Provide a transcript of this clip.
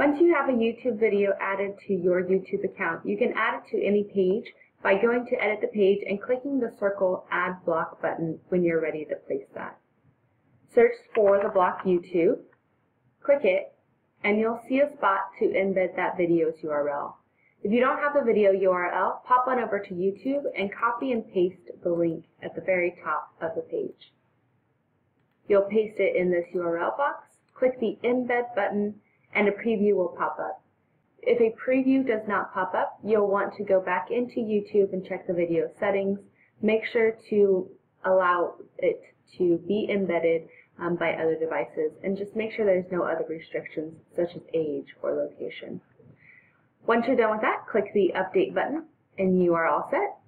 Once you have a YouTube video added to your YouTube account, you can add it to any page by going to edit the page and clicking the circle add block button when you're ready to place that. Search for the block YouTube, click it, and you'll see a spot to embed that video's URL. If you don't have the video URL, pop on over to YouTube and copy and paste the link at the very top of the page. You'll paste it in this URL box, click the embed button, and a preview will pop up. If a preview does not pop up, you'll want to go back into YouTube and check the video settings. Make sure to allow it to be embedded um, by other devices and just make sure there's no other restrictions such as age or location. Once you're done with that, click the update button and you are all set.